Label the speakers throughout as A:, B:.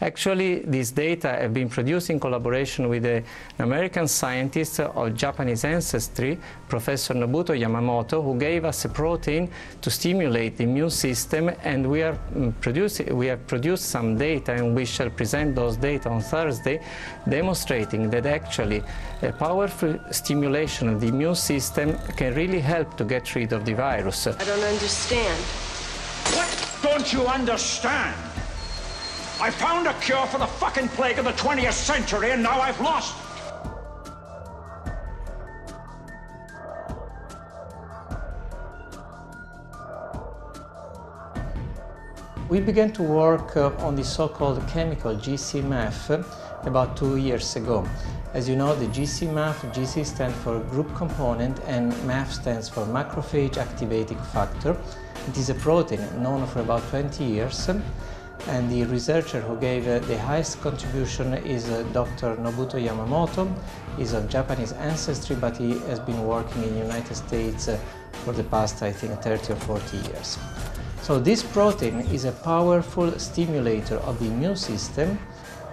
A: Actually, these data have been produced in collaboration with an American scientist of Japanese ancestry, Professor Nobuto Yamamoto, who gave us a protein to stimulate the immune system, and we, are mm, producing, we have produced some data, and we shall present those data on Thursday, demonstrating that actually a powerful stimulation of the immune system can really help to get rid of the virus.
B: I don't understand.
C: What don't you understand? I found a cure for the fucking plague of the 20th century and now I've lost it.
A: We began to work uh, on the so-called chemical GC-MAF about two years ago. As you know, the GC-MAF, GC stands for group component and MAF stands for macrophage activating factor. It is a protein known for about 20 years and the researcher who gave uh, the highest contribution is uh, Dr. Nobuto Yamamoto. He's of Japanese ancestry, but he has been working in the United States uh, for the past, I think, 30 or 40 years. So this protein is a powerful stimulator of the immune system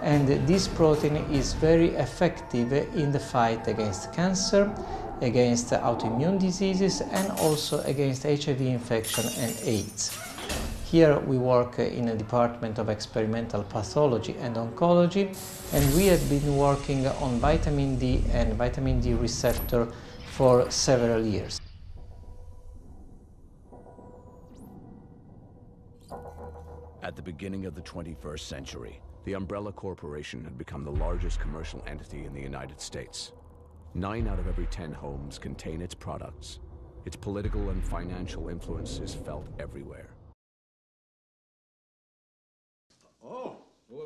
A: and this protein is very effective in the fight against cancer, against autoimmune diseases and also against HIV infection and AIDS. Here we work in a department of experimental pathology and oncology and we have been working on vitamin D and vitamin D receptor for several years.
D: At the beginning of the 21st century, the Umbrella Corporation had become the largest commercial entity in the United States. Nine out of every ten homes contain its products. Its political and financial influence is felt everywhere.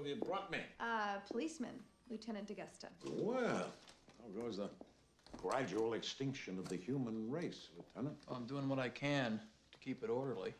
E: Have you brought me?
F: Uh, policeman, Lieutenant D'Augusta.
E: Well, how goes the gradual extinction of the human race, Lieutenant?
G: I'm doing what I can to keep it orderly.